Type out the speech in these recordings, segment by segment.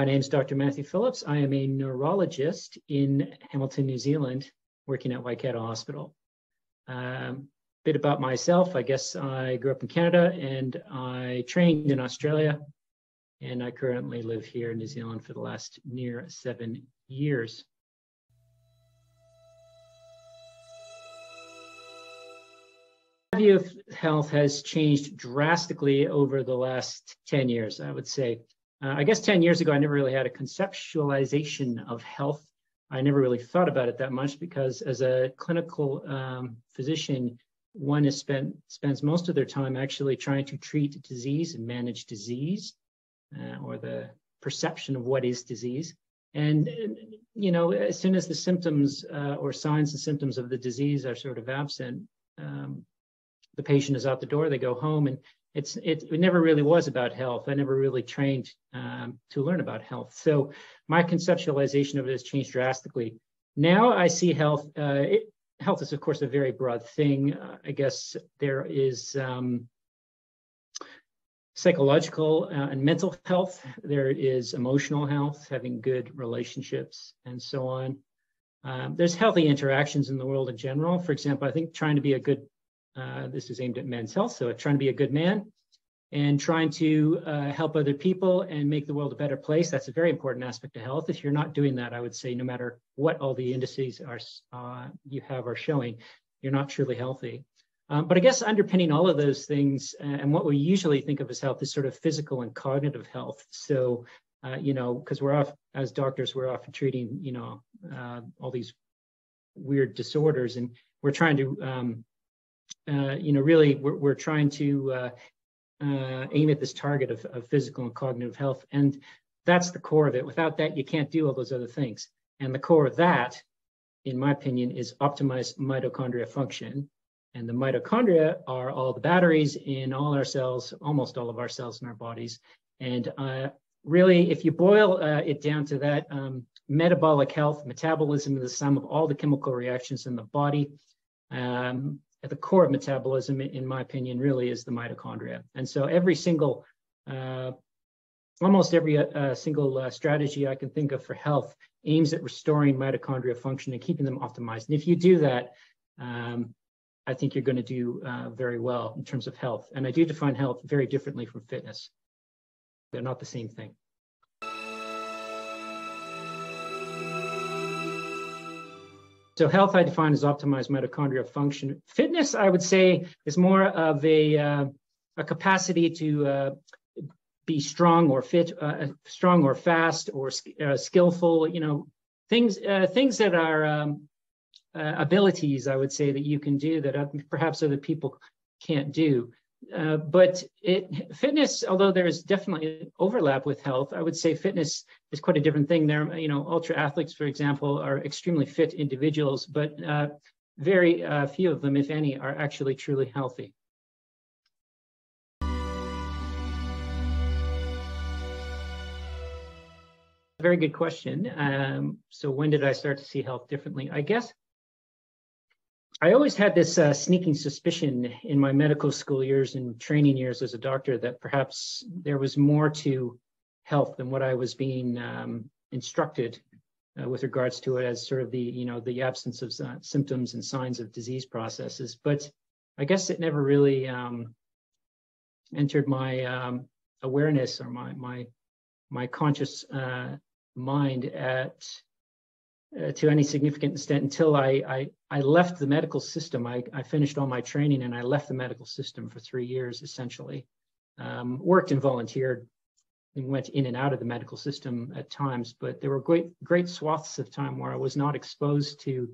My name is Dr. Matthew Phillips. I am a neurologist in Hamilton, New Zealand, working at Waikato Hospital. Um, bit about myself. I guess I grew up in Canada and I trained in Australia, and I currently live here in New Zealand for the last near seven years. view of health has changed drastically over the last 10 years, I would say. Uh, I guess 10 years ago, I never really had a conceptualization of health. I never really thought about it that much because as a clinical um, physician, one is spent spends most of their time actually trying to treat disease and manage disease uh, or the perception of what is disease. And, you know, as soon as the symptoms uh, or signs and symptoms of the disease are sort of absent, um, the patient is out the door, they go home, and it's it, it never really was about health. I never really trained um, to learn about health. So my conceptualization of it has changed drastically. Now I see health. Uh, it, health is of course a very broad thing. Uh, I guess there is um, psychological uh, and mental health. There is emotional health, having good relationships, and so on. Um, there's healthy interactions in the world in general. For example, I think trying to be a good uh, this is aimed at men's health. So trying to be a good man and trying to uh, help other people and make the world a better place. That's a very important aspect of health. If you're not doing that, I would say no matter what all the indices are uh, you have are showing, you're not truly healthy. Um, but I guess underpinning all of those things uh, and what we usually think of as health is sort of physical and cognitive health. So, uh, you know, because we're off as doctors, we're often treating, you know, uh, all these weird disorders, and we're trying to um, you know, really we're, we're trying to uh, uh, aim at this target of, of physical and cognitive health. And that's the core of it. Without that, you can't do all those other things. And the core of that, in my opinion, is optimized mitochondria function. And the mitochondria are all the batteries in all our cells, almost all of our cells in our bodies. And uh, really, if you boil uh, it down to that, um, metabolic health, metabolism is the sum of all the chemical reactions in the body. Um, at the core of metabolism, in my opinion, really is the mitochondria. And so every single, uh, almost every uh, single uh, strategy I can think of for health aims at restoring mitochondria function and keeping them optimized. And if you do that, um, I think you're going to do uh, very well in terms of health. And I do define health very differently from fitness. They're not the same thing. So health I define as optimized mitochondrial function. Fitness, I would say, is more of a, uh, a capacity to uh, be strong or fit, uh, strong or fast or uh, skillful. You know, things uh, things that are um, uh, abilities I would say that you can do that perhaps other people can't do. Uh, but it, fitness, although there is definitely overlap with health, I would say fitness is quite a different thing. There, you know, ultra athletes, for example, are extremely fit individuals, but uh, very uh, few of them, if any, are actually truly healthy. Very good question. Um, so when did I start to see health differently? I guess I always had this uh, sneaking suspicion in my medical school years and training years as a doctor that perhaps there was more to health than what I was being um, instructed uh, with regards to it as sort of the you know the absence of uh, symptoms and signs of disease processes. But I guess it never really um, entered my um, awareness or my my my conscious uh, mind at uh, to any significant extent until I, I, I left the medical system. I, I finished all my training and I left the medical system for three years essentially. Um, worked and volunteered and went in and out of the medical system at times, but there were great great swaths of time where I was not exposed to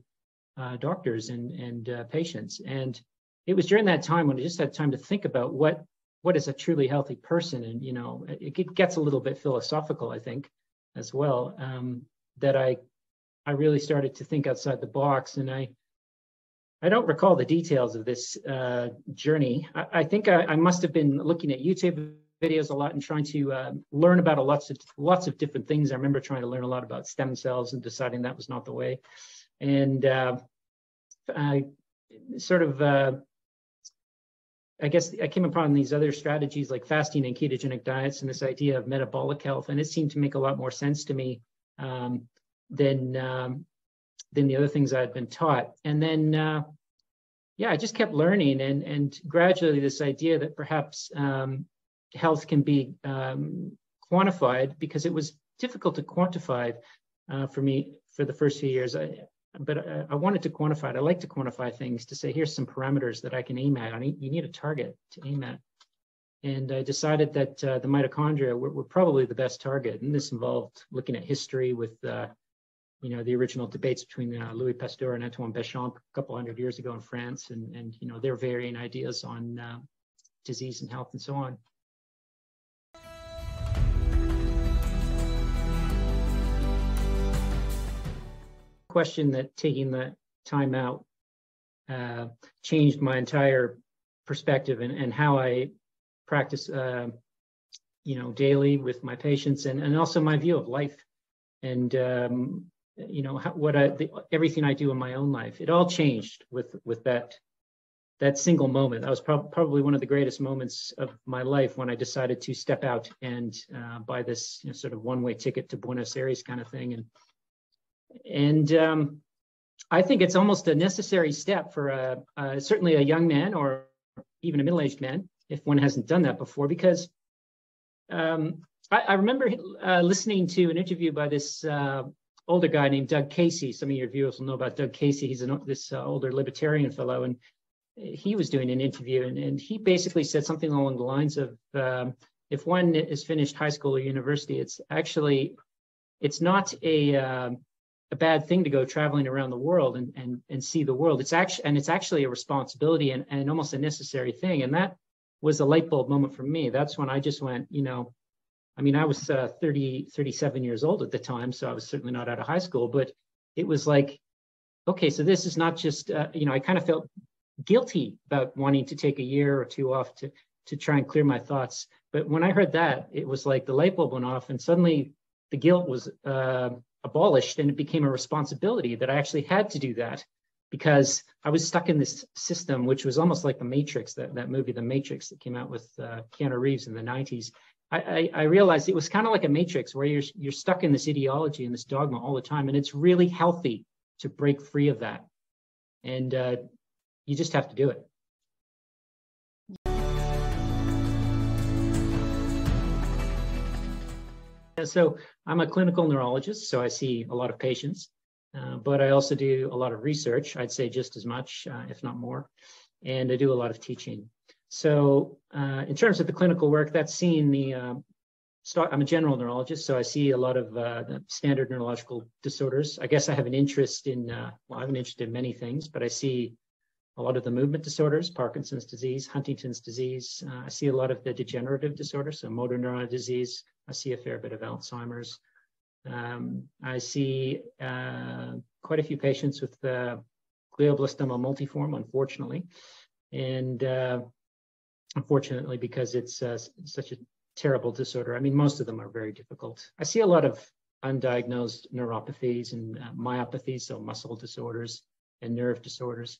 uh, doctors and and uh, patients. And it was during that time when I just had time to think about what what is a truly healthy person, and you know, it, it gets a little bit philosophical, I think, as well. Um, that I I really started to think outside the box, and I I don't recall the details of this uh, journey. I, I think I, I, must have been looking at YouTube videos a lot and trying to uh, learn about a lots of lots of different things. I remember trying to learn a lot about stem cells and deciding that was not the way. And uh, I sort of uh, I guess I came upon these other strategies like fasting and ketogenic diets and this idea of metabolic health, and it seemed to make a lot more sense to me um, than um, than the other things I had been taught. And then, uh, yeah, I just kept learning, and and gradually this idea that perhaps um, health can be um, quantified because it was difficult to quantify uh, for me for the first few years. I, but I, I, wanted to quantify it. I like to quantify things to say, here's some parameters that I can aim at. I need, you need a target to aim at. And I decided that uh, the mitochondria were, were, probably the best target. And this involved looking at history with, uh, you know, the original debates between uh, Louis Pasteur and Antoine Béchamp a couple hundred years ago in France, and, and you know, their varying ideas on uh, disease and health and so on. question that taking the time out uh, changed my entire perspective and, and how I practice, uh, you know, daily with my patients and, and also my view of life and, um, you know, what I, the, everything I do in my own life. It all changed with, with that, that single moment. That was pro- probably one of the greatest moments of my life when I decided to step out and uh, buy this you know, sort of one way ticket to Buenos Aires kind of thing. And, and um, I think it's almost a necessary step for a, certainly a young man or even a middle-aged man, if one hasn't done that before, because um, I, I, remember uh, listening to an interview by this uh, older guy named Doug Casey. Some of your viewers will know about Doug Casey. He's an, this uh, older libertarian fellow, and he was doing an interview, and, and he basically said something along the lines of, um, if one is finished high school or university, it's actually it's not a um, a bad thing to go traveling around the world and and and see the world. It's actually and it's actually a responsibility and, and almost a necessary thing. And that was a light bulb moment for me. That's when I just went, you know, I mean, I was uh, 30, 37 years old at the time, so I was certainly not out of high school, but it was like, okay, so this is not just, uh, you know, I kind of felt guilty about wanting to take a year or two off to to try and clear my thoughts. But when I heard that, it was like the light bulb went off, and suddenly the guilt was uh, abolished and it became a responsibility that I actually had to do that because I was stuck in this system, which was almost like The Matrix, that, that movie, The Matrix, that came out with uh, Keanu Reeves in the 90s. I, I, realized it was kind of like a matrix where you're, you're stuck in this ideology and this dogma all the time. And it's really healthy to break free of that. And uh, you just have to do it. So I'm a clinical neurologist, so I see a lot of patients, uh, but I also do a lot of research. I'd say just as much, uh, if not more, and I do a lot of teaching. So uh, in terms of the clinical work, that's seen the. Uh, start, I'm a general neurologist, so I see a lot of uh, standard neurological disorders. I guess I have an interest in. Uh, well, I have an interest in many things, but I see a lot of the movement disorders, Parkinson's disease, Huntington's disease. Uh, I see a lot of the degenerative disorders, so motor neuron disease. I see a fair bit of Alzheimer's. Um, I see uh, quite a few patients with glioblastoma multiforme, unfortunately. And unfortunately, because it's uh, such a terrible disorder, I mean, most of them are very difficult. I see a lot of undiagnosed neuropathies and uh, myopathies, so muscle disorders and nerve disorders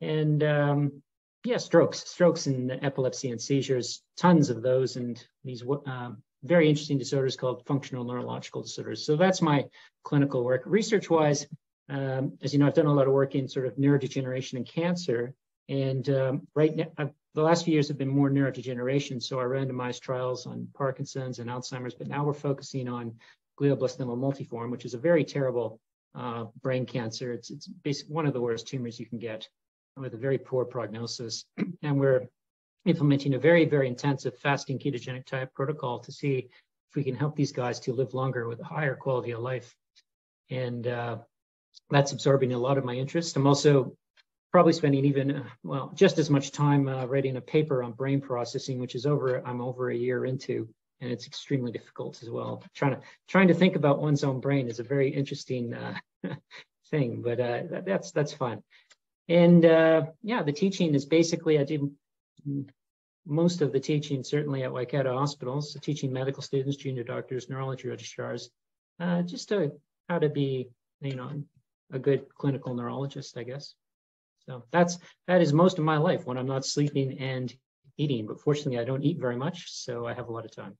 and um, yeah, strokes, strokes and epilepsy and seizures, tons of those, and these uh, very interesting disorders called functional neurological disorders. So that's my clinical work. Research-wise, um, as you know, I've done a lot of work in sort of neurodegeneration and cancer, and um, right now, I've, the last few years have been more neurodegeneration. So I randomized trials on Parkinson's and Alzheimer's, but now we're focusing on glioblastoma multiforme, which is a very terrible uh, brain cancer. It's it's basically one of the worst tumors you can get with a very poor prognosis. And we're implementing a very, very intensive fasting ketogenic diet protocol to see if we can help these guys to live longer with a higher quality of life. And uh, that's absorbing a lot of my interest. I'm also probably spending even, well, just as much time uh, writing a paper on brain processing, which is over, I'm over a year into, and it's extremely difficult as well. Trying to, trying to think about one's own brain is a very interesting uh, thing, but uh, that's, that's fun. And uh, yeah, the teaching is basically, I do most of the teaching, certainly at Waikato hospitals, teaching medical students, junior doctors, neurology registrars, uh, just to, how to be, you know, a good clinical neurologist, I guess. So that's that is most of my life when I'm not sleeping and eating. But fortunately, I don't eat very much, so I have a lot of time.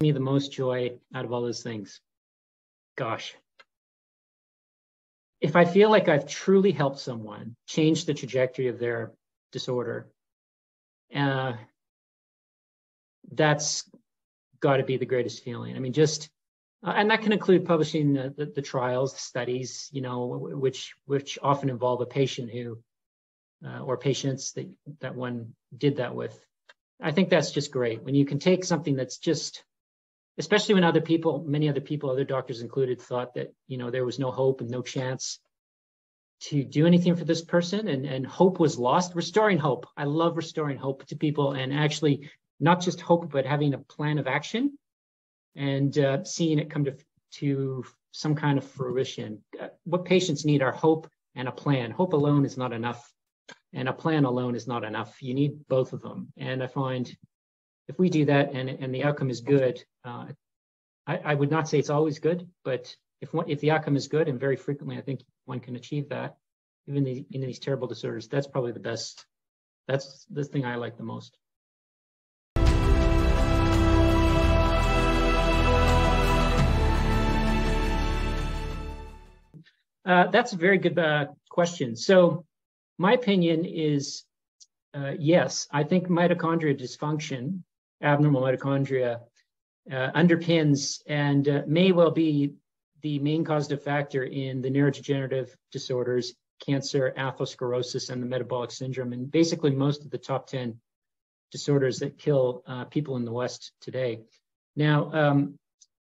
Me the most joy out of all those things. Gosh, if I feel like I've truly helped someone change the trajectory of their disorder, uh, that's got to be the greatest feeling. I mean, just uh, and that can include publishing the, the, the, trials, the studies, you know, which which often involve a patient who uh, or patients that that one did that with. I think that's just great. When you can take something that's just, especially when other people, many other people, other doctors included, thought that you know there was no hope and no chance to do anything for this person and, and hope was lost. Restoring hope. I love restoring hope to people and actually not just hope but having a plan of action and uh, seeing it come to to some kind of fruition what patients need are hope and a plan hope alone is not enough and a plan alone is not enough you need both of them and i find if we do that and, and the outcome is good uh, I, I would not say it's always good but if one, if the outcome is good, and very frequently I think one can achieve that, even the, in these terrible disorders, that's probably the best. That's the thing I like the most. Uh, that's a very good uh, question. So, my opinion is uh, yes, I think mitochondria dysfunction, abnormal mitochondria, uh, underpins and uh, may well be the main causative factor in the neurodegenerative disorders, cancer, atherosclerosis, and the metabolic syndrome, and basically most of the top 10 disorders that kill people in the West today. Now, um,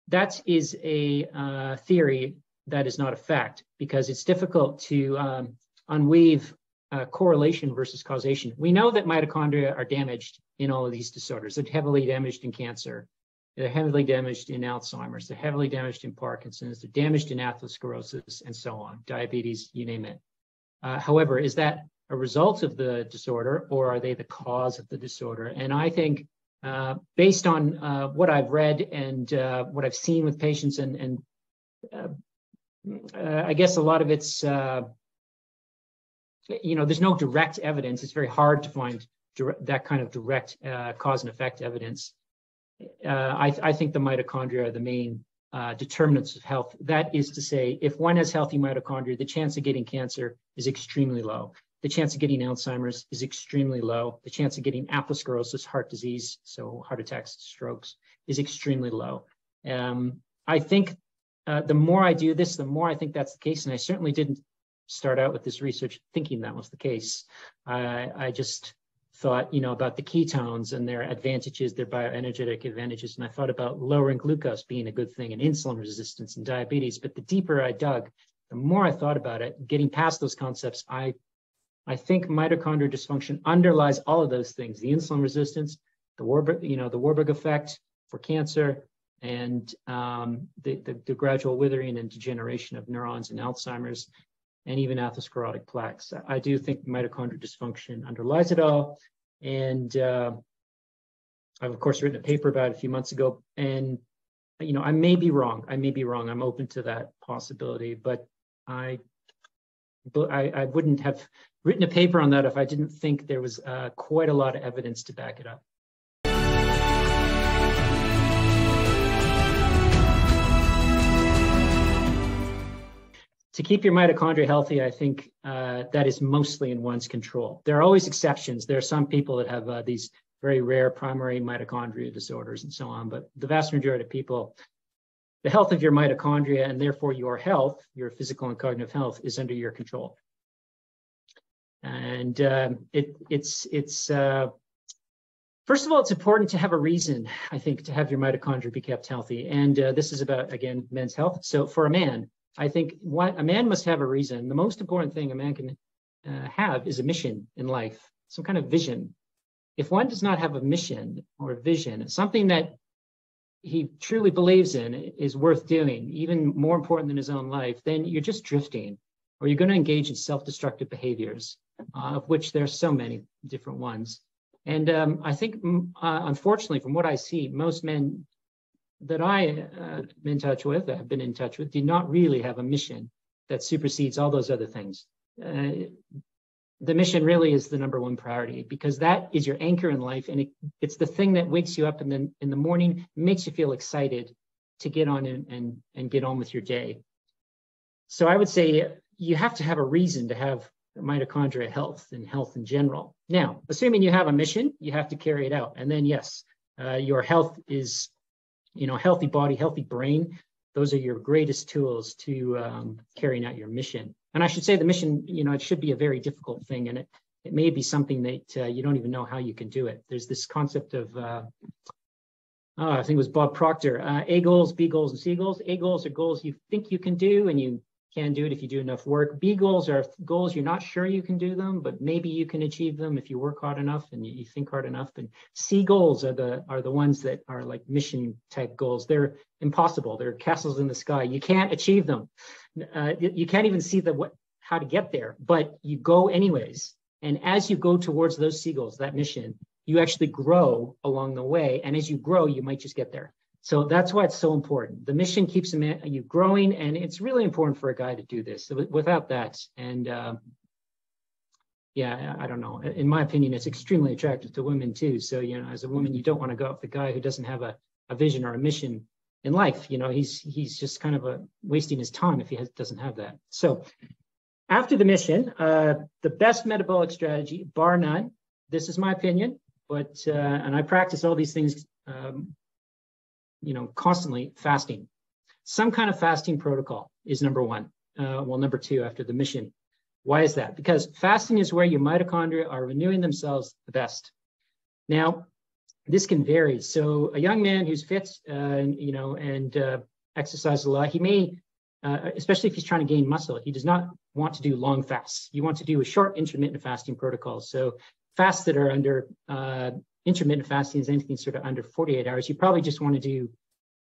that is a theory that is not a fact because it's difficult to um, unweave uh, correlation versus causation. We know that mitochondria are damaged in all of these disorders. They're heavily damaged in cancer. They're heavily damaged in Alzheimer's. They're heavily damaged in Parkinson's. They're damaged in atherosclerosis and so on, diabetes, you name it. Uh, however, is that a result of the disorder or are they the cause of the disorder? And I think uh, based on uh, what I've read and uh, what I've seen with patients and, and uh, uh, I guess a lot of it's, you know, there's no direct evidence. It's very hard to find that kind of direct cause and effect evidence uh, I, I, think the mitochondria are the main uh, determinants of health. That is to say, if one has healthy mitochondria, the chance of getting cancer is extremely low. The chance of getting Alzheimer's is extremely low. The chance of getting atherosclerosis, heart disease, so heart attacks, strokes, is extremely low. Um, I think uh, the more I do this, the more I think that's the case. And I certainly didn't start out with this research thinking that was the case. I, I just thought, you know, about the ketones and their advantages, their bioenergetic advantages. And I thought about lowering glucose being a good thing and insulin resistance and diabetes. But the deeper I dug, the more I thought about it, getting past those concepts, I I think mitochondrial dysfunction underlies all of those things: the insulin resistance, the Warburg, you know, the Warburg effect for cancer, and um, the, the, the gradual withering and degeneration of neurons in Alzheimer's, and even atherosclerotic plaques. I do think mitochondrial dysfunction underlies it all. And uh, I've, of course, written a paper about it a few months ago. And, you know, I may be wrong. I may be wrong. I'm open to that possibility. But I, I, I wouldn't have written a paper on that if I didn't think there was uh, quite a lot of evidence to back it up. To keep your mitochondria healthy, I think uh, that is mostly in one's control. There are always exceptions. There are some people that have uh, these very rare primary mitochondria disorders and so on, but the vast majority of people, the health of your mitochondria and therefore your health, your physical and cognitive health, is under your control. And uh, it, it's it's uh, First of all, it's important to have a reason, I think, to have your mitochondria be kept healthy. And uh, this is about, again, men's health. So for a man, I think what, a man must have a reason. The most important thing a man can uh, have is a mission in life, some kind of vision. If one does not have a mission or a vision, something that he truly believes in is worth doing, even more important than his own life, then you're just drifting or you're going to engage in self-destructive behaviors, uh, of which there are so many different ones. And um, I think, mm, uh, unfortunately, from what I see, most men that I uh, am in touch with, have been in touch with, do not really have a mission that supersedes all those other things. Uh, the mission really is the number one priority because that is your anchor in life, and it, it's the thing that wakes you up in the in the morning, makes you feel excited to get on and, and and get on with your day. So I would say you have to have a reason to have mitochondria health and health in general. Now, assuming you have a mission, you have to carry it out, and then yes, uh, your health is, you know, healthy body, healthy brain. Those are your greatest tools to um, carrying out your mission. And I should say the mission, you know, it should be a very difficult thing, and it it may be something that uh, you don't even know how you can do it. There's this concept of uh, oh, I think it was Bob Proctor, uh, A goals, B goals, and C goals. A goals are goals you think you can do, and you can do it if you do enough work. B goals are goals you're not sure you can do them, but maybe you can achieve them if you work hard enough and you, you think hard enough. And C goals are the are the ones that are like mission type goals. They're impossible. They're castles in the sky. You can't achieve them. Uh, you can't even see the what how to get there, but you go anyways. And as you go towards those goals, that mission, you actually grow along the way. And as you grow, you might just get there. So that's why it's so important. The mission keeps you growing, and it's really important for a guy to do this. Without that, and uh, yeah, I don't know. In my opinion, it's extremely attractive to women too. So you know, as a woman, you don't want to go up the guy who doesn't have a, a vision or a mission in life. You know, he's he's just kind of a wasting his time if he has, doesn't have that. So after the mission, uh, the best metabolic strategy, bar none. This is my opinion, but uh, and I practice all these things um, you know, constantly fasting. Some kind of fasting protocol is number one. Uh, well, number two after the mission. Why is that? Because fasting is where your mitochondria are renewing themselves the best. Now, this can vary. So a young man who's fit, uh, you know, and uh, exercises a lot, he may, uh, especially if he's trying to gain muscle, he does not want to do long fasts. You want to do a short intermittent fasting protocol. So fasts that are under uh, intermittent fasting is anything sort of under 48 hours, you probably just want to do,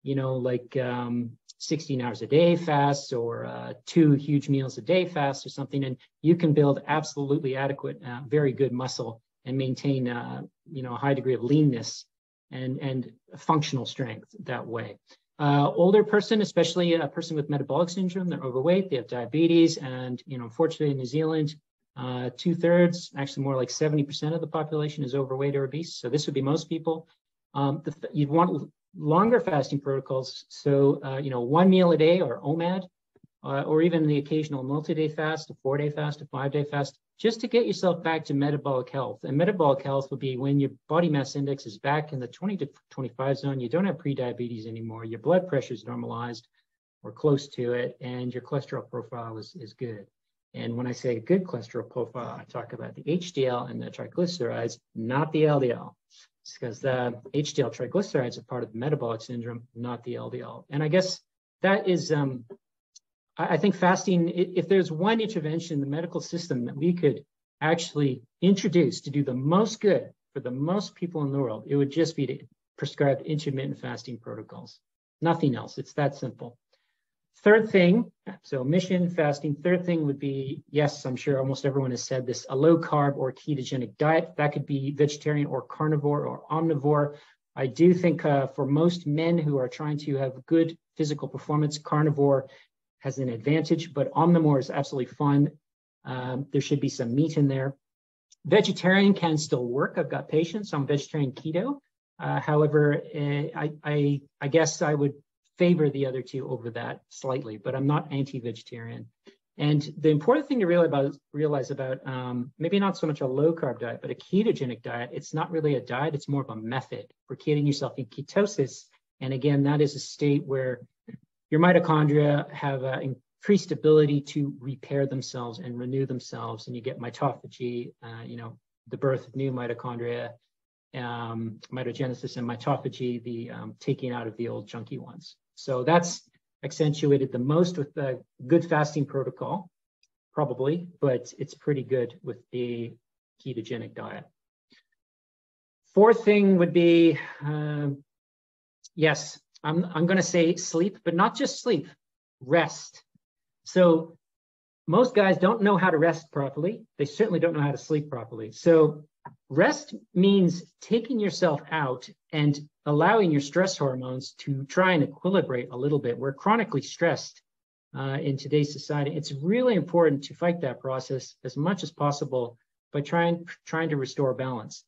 you know, like um, 16 hours a day fast or uh, two huge meals a day fast or something, and you can build absolutely adequate, uh, very good muscle and maintain, uh, you know, a high degree of leanness and and functional strength that way. Uh, older person, especially a person with metabolic syndrome, they're overweight, they have diabetes, and you know, unfortunately in New Zealand, uh, two thirds, actually more like 70% of the population is overweight or obese. So this would be most people. Um, the, you'd want longer fasting protocols. So, uh, you know, one meal a day or OMAD, uh, or even the occasional multi-day fast, a four-day fast, a five-day fast, just to get yourself back to metabolic health. And metabolic health would be when your body mass index is back in the 20 to 25 zone. You don't have prediabetes anymore. Your blood pressure is normalized or close to it, and your cholesterol profile is, is good. And when I say good cholesterol profile, I talk about the HDL and the triglycerides, not the LDL. because the HDL triglycerides are part of the metabolic syndrome, not the LDL. And I guess that is, um, I, I think fasting, if there's one intervention in the medical system that we could actually introduce to do the most good for the most people in the world, it would just be to prescribe intermittent fasting protocols. Nothing else. It's that simple. Third thing, so mission fasting. Third thing would be, yes, I'm sure almost everyone has said this, a low carb or ketogenic diet. That could be vegetarian or carnivore or omnivore. I do think uh, for most men who are trying to have good physical performance, carnivore has an advantage, but omnivore is absolutely fun. Um, there should be some meat in there. Vegetarian can still work. I've got patients on vegetarian keto. Uh, however, uh, I, I, I guess I would favor the other two over that slightly, but I'm not anti-vegetarian. And the important thing to realize about, realize about um, maybe not so much a low carb diet, but a ketogenic diet, it's not really a diet, it's more of a method for getting yourself in ketosis. And again, that is a state where your mitochondria have uh, increased ability to repair themselves and renew themselves, and you get mitophagy, uh, you know, the birth of new mitochondria, um, mitogenesis, and mitophagy, the um, taking out of the old junky ones. So that's accentuated the most with the good fasting protocol, probably, but it's pretty good with the ketogenic diet. Fourth thing would be, uh, yes, I'm, I'm going to say sleep, but not just sleep, rest. So most guys don't know how to rest properly. They certainly don't know how to sleep properly. So rest means taking yourself out and allowing your stress hormones to try and equilibrate a little bit. We're chronically stressed uh, in today's society. It's really important to fight that process as much as possible by trying trying to restore balance.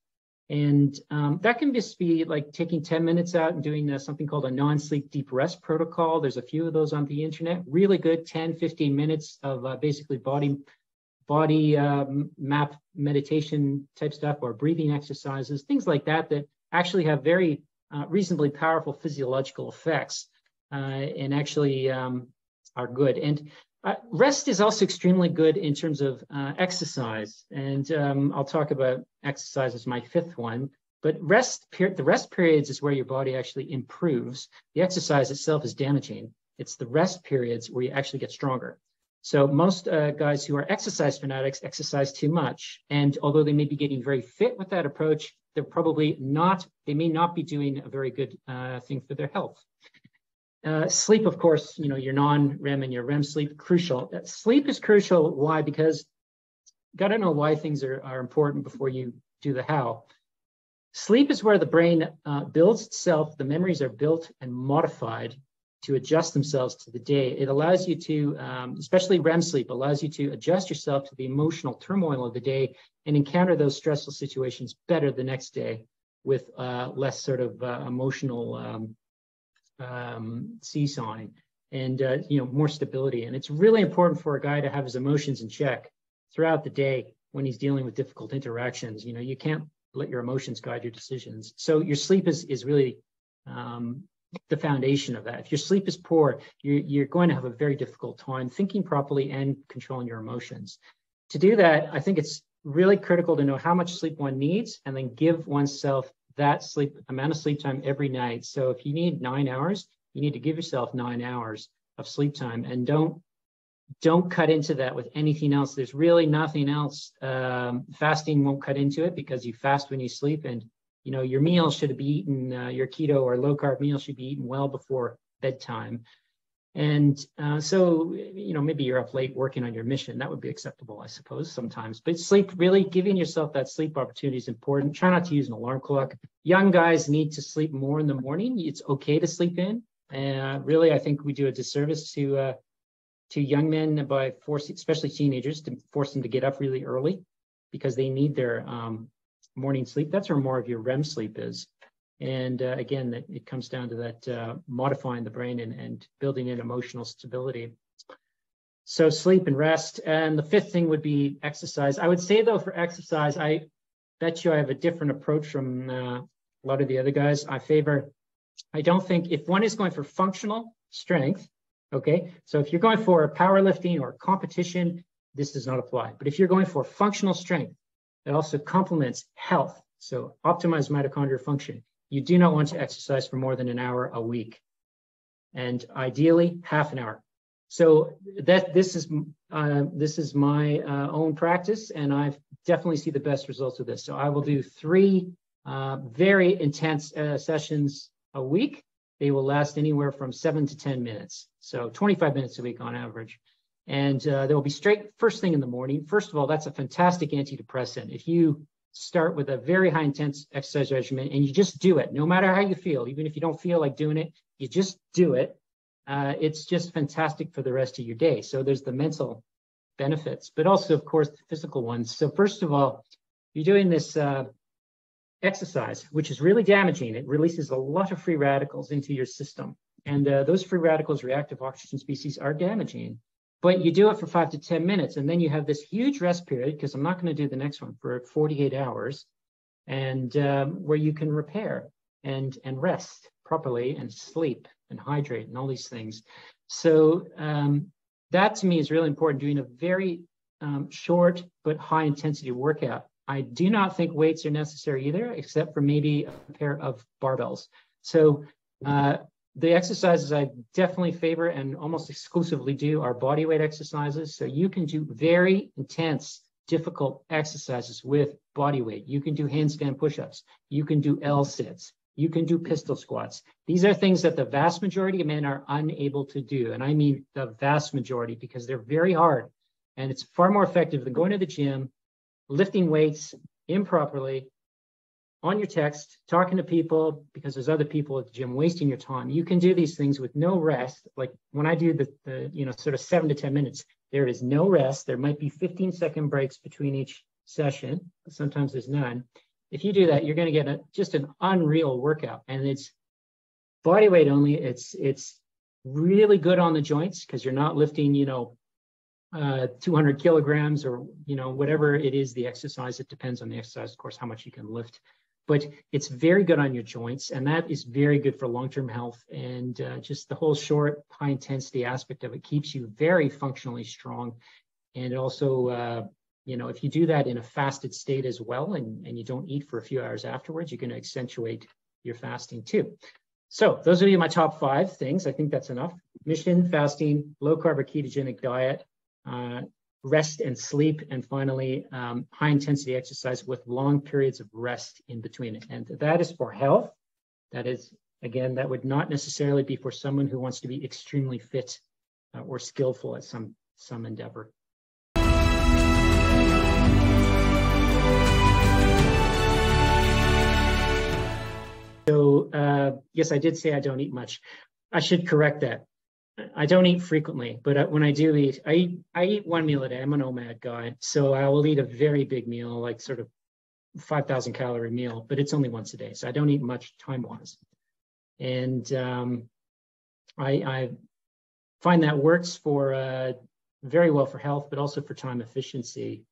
And um, that can just be like taking 10 minutes out and doing uh, something called a non-sleep deep rest protocol. There's a few of those on the internet. Really good 10, 15 minutes of uh, basically body body um, map meditation type stuff or breathing exercises, things like that that actually have very uh, reasonably powerful physiological effects uh, and actually um, are good. And uh, rest is also extremely good in terms of uh, exercise. And um, I'll talk about exercise as my fifth one. But rest, the rest periods is where your body actually improves. The exercise itself is damaging. It's the rest periods where you actually get stronger. So most uh, guys who are exercise fanatics exercise too much. And although they may be getting very fit with that approach, they're probably not, they may not be doing a very good uh, thing for their health. Uh, sleep, of course, you know, your non-REM and your REM sleep, crucial. Sleep is crucial. Why? Because got to know why things are, are important before you do the how. Sleep is where the brain uh, builds itself. The memories are built and modified to adjust themselves to the day. It allows you to, um, especially REM sleep, allows you to adjust yourself to the emotional turmoil of the day and encounter those stressful situations better the next day with uh, less sort of uh, emotional um, um, seesawing and uh, you know more stability. And it's really important for a guy to have his emotions in check throughout the day when he's dealing with difficult interactions. You know, you can't let your emotions guide your decisions. So your sleep is is really um, the foundation of that. If your sleep is poor, you're, you're going to have a very difficult time thinking properly and controlling your emotions. To do that, I think it's really critical to know how much sleep one needs and then give oneself that sleep amount of sleep time every night. So if you need nine hours, you need to give yourself nine hours of sleep time and don't don't cut into that with anything else. There's really nothing else. Um, fasting won't cut into it because you fast when you sleep, and you know your meal should be eaten. Uh, your keto or low carb meal should be eaten well before bedtime. And uh, so, you know, maybe you're up late working on your mission. That would be acceptable, I suppose, sometimes. But sleep, really giving yourself that sleep opportunity is important. Try not to use an alarm clock. Young guys need to sleep more in the morning. It's okay to sleep in. And uh, really, I think we do a disservice to uh, to young men by forcing, especially teenagers, to force them to get up really early because they need their um, morning sleep. That's where more of your REM sleep is. And uh, again, it, it, comes down to that uh, modifying the brain and, and building in emotional stability. So sleep and rest. And the fifth thing would be exercise. I would say though, for exercise, I bet you I have a different approach from uh, a lot of the other guys. I favor, I don't think if one is going for functional strength, okay, so if you're going for powerlifting or competition, this does not apply. But if you're going for functional strength, it also complements health. So optimize mitochondrial function you do not want to exercise for more than an hour a week, and ideally half an hour. So that this is uh, this is my uh, own practice, and I definitely see the best results of this. So I will do three uh, very intense uh, sessions a week. They will last anywhere from seven to ten minutes, so 25 minutes a week on average. And uh, they will be straight first thing in the morning. First of all, that's a fantastic antidepressant. If you start with a very high intense exercise regimen and you just do it no matter how you feel even if you don't feel like doing it you just do it uh, it's just fantastic for the rest of your day. So there's the mental benefits but also of course the physical ones. So first of all you're doing this uh, exercise which is really damaging. It releases a lot of free radicals into your system. And uh, those free radicals reactive oxygen species are damaging but you do it for five to 10 minutes, and then you have this huge rest period, because I'm not going to do the next one for 48 hours, and um, where you can repair and, and rest properly and sleep and hydrate and all these things. So um, that to me is really important, doing a very um, short but high intensity workout. I do not think weights are necessary either, except for maybe a pair of barbells. So uh, the exercises I definitely favor and almost exclusively do are body weight exercises. So you can do very intense, difficult exercises with body weight. You can do handstand push-ups. You can do L sits. You can do pistol squats. These are things that the vast majority of men are unable to do. And I mean the vast majority because they're very hard and it's far more effective than going to the gym, lifting weights improperly on your text, talking to people because there's other people at the gym wasting your time. You can do these things with no rest. Like when I do the, the you know, sort of seven to 10 minutes, there is no rest. There might be 15 second breaks between each session. Sometimes there's none. If you do that, you're going to get a, just an unreal workout and it's body weight only. It's, it's really good on the joints because you're not lifting, you know, uh, 200 kilograms or you know whatever it is the exercise it depends on the exercise of course how much you can lift but it's very good on your joints and that is very good for long-term health. And uh, just the whole short high intensity aspect of it keeps you very functionally strong. And also uh, you know if you do that in a fasted state as well and, and you don't eat for a few hours afterwards you're going to accentuate your fasting too. So those are my top five things. I think that's enough. Mission fasting low carb ketogenic diet uh, rest and sleep, and finally, um, high intensity exercise with long periods of rest in between. And that is for health. That is, again, that would not necessarily be for someone who wants to be extremely fit uh, or skillful at some, some endeavor. So, uh, yes, I did say I don't eat much. I should correct that. I don't eat frequently, but when I do eat, I eat, I eat one meal a day. I'm an OMAD guy, so I will eat a very big meal, like sort of 5,000 calorie meal, but it's only once a day, so I don't eat much time wise. And um, I, I, find that works for uh, very well for health, but also for time efficiency.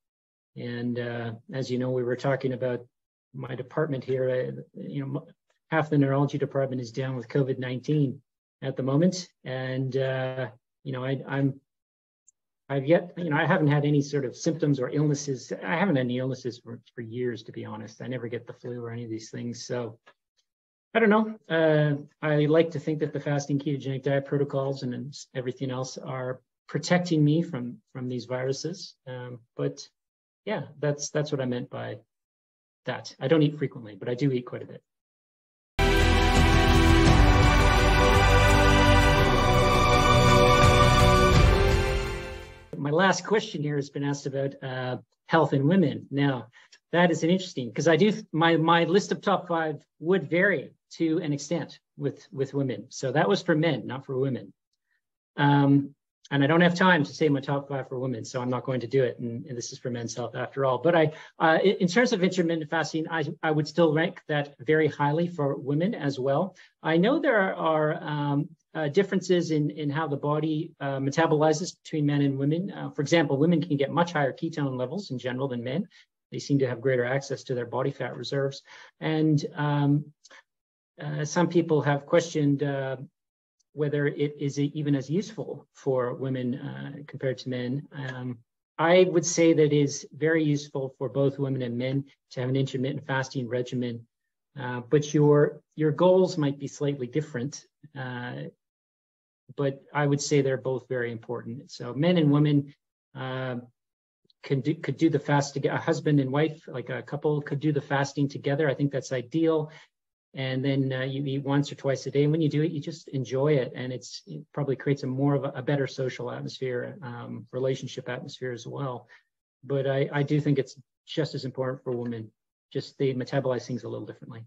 And uh, as you know, we were talking about my department here. Uh, you know, half the neurology department is down with COVID 19 at the moment. And, uh, you know, I, I'm, I've yet, you know, I haven't had any sort of symptoms or illnesses. I haven't had any illnesses for, for years, to be honest. I never get the flu or any of these things. So I don't know. Uh, I like to think that the fasting ketogenic diet protocols and everything else are protecting me from from these viruses. Um, but yeah, that's that's what I meant by that. I don't eat frequently, but I do eat quite a bit. My last question here has been asked about uh, health in women. Now, that is an interesting because I do my my list of top five would vary to an extent with with women. So that was for men, not for women. Um, and I don't have time to say my top five for women, so I'm not going to do it. And, and this is for men's health after all. But I, uh, in terms of intermittent fasting, I, I would still rank that very highly for women as well. I know there are um, uh, differences in, in how the body uh, metabolizes between men and women. Uh, for example, women can get much higher ketone levels in general than men. They seem to have greater access to their body fat reserves. And um, uh, some people have questioned uh, whether it is even as useful for women uh, compared to men. Um, I would say that it is very useful for both women and men to have an intermittent fasting regimen, but your your goals might be slightly different. Uh, but I would say they're both very important. So men and women uh, can do, could do the fast together. A husband and wife, like a couple, could do the fasting together. I think that's ideal. And then uh, you eat once or twice a day. And when you do it, you just enjoy it, and it's it probably creates a more of a, a better social atmosphere, um, relationship atmosphere as well. But I, I do think it's just as important for women. Just they metabolize things a little differently.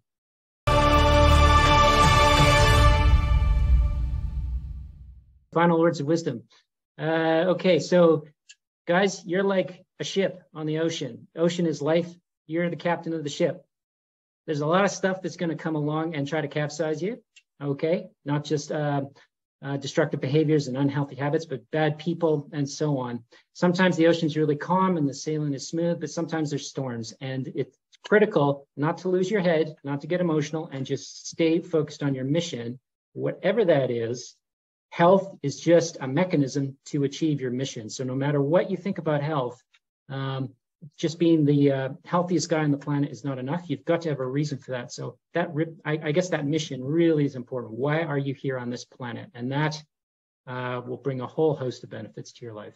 final words of wisdom. Uh, okay, so guys, you're like a ship on the ocean. Ocean is life. You're the captain of the ship. There's a lot of stuff that's going to come along and try to capsize you. Okay, not just uh, uh, destructive behaviors and unhealthy habits, but bad people and so on. Sometimes the ocean's really calm and the sailing is smooth, but sometimes there's storms, and it's critical not to lose your head, not to get emotional, and just stay focused on your mission, whatever that is, health is just a mechanism to achieve your mission. So no matter what you think about health, um, just being the uh, healthiest guy on the planet is not enough. You've got to have a reason for that. So that I, I, guess that mission really is important. Why are you here on this planet? And that uh, will bring a whole host of benefits to your life.